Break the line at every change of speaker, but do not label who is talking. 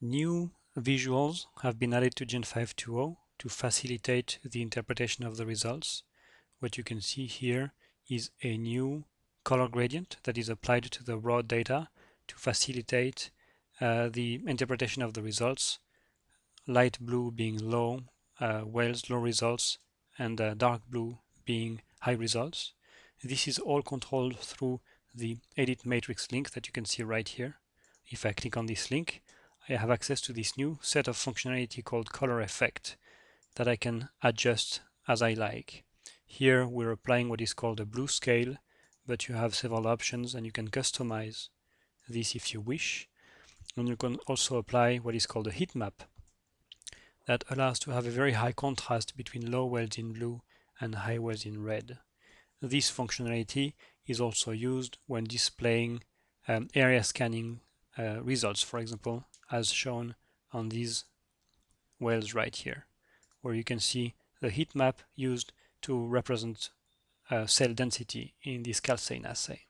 New visuals have been added to Gen 520 to facilitate the interpretation of the results. What you can see here is a new color gradient that is applied to the raw data to facilitate uh, the interpretation of the results. Light blue being low, uh, low results, and uh, dark blue being high results. This is all controlled through the edit matrix link that you can see right here. If I click on this link, I have access to this new set of functionality called color effect that I can adjust as I like. Here we're applying what is called a blue scale, but you have several options and you can customize this if you wish. And you can also apply what is called a heat map that allows to have a very high contrast between low wells in blue and high wells in red. This functionality is also used when displaying um, area scanning uh, results, for example, as shown on these wells right here, where you can see the heat map used to represent uh, cell density in this calcein assay.